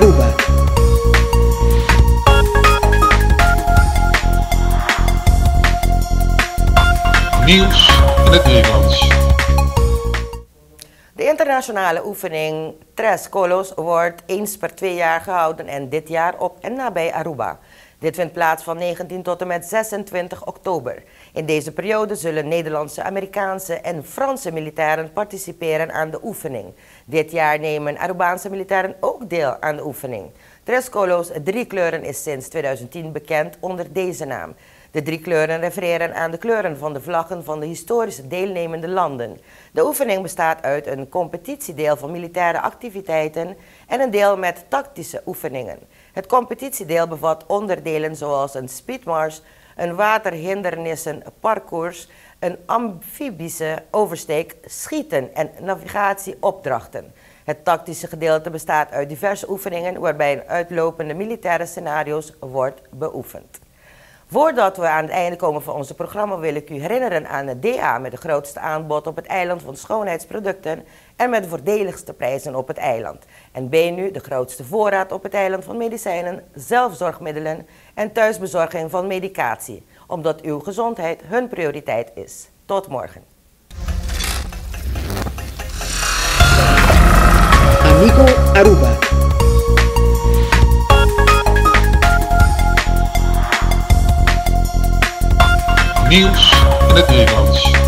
Aruba. Nieuws in het Nederlands. Internationale oefening Tres Colos wordt eens per twee jaar gehouden en dit jaar op en nabij Aruba. Dit vindt plaats van 19 tot en met 26 oktober. In deze periode zullen Nederlandse, Amerikaanse en Franse militairen participeren aan de oefening. Dit jaar nemen Arubaanse militairen ook deel aan de oefening. Tres Colos drie kleuren is sinds 2010 bekend onder deze naam. De drie kleuren refereren aan de kleuren van de vlaggen van de historische deelnemende landen. De oefening bestaat uit een competitiedeel van militaire activiteiten en een deel met tactische oefeningen. Het competitiedeel bevat onderdelen zoals een speedmars, een waterhindernissenparcours, een amfibische oversteek, schieten en navigatieopdrachten. Het tactische gedeelte bestaat uit diverse oefeningen waarbij een uitlopende militaire scenario's wordt beoefend. Voordat we aan het einde komen van onze programma wil ik u herinneren aan het DA met de grootste aanbod op het eiland van schoonheidsproducten en met de voordeligste prijzen op het eiland. En B nu de grootste voorraad op het eiland van medicijnen, zelfzorgmiddelen en thuisbezorging van medicatie, omdat uw gezondheid hun prioriteit is. Tot morgen. Amigo Aruba. Nieuws in.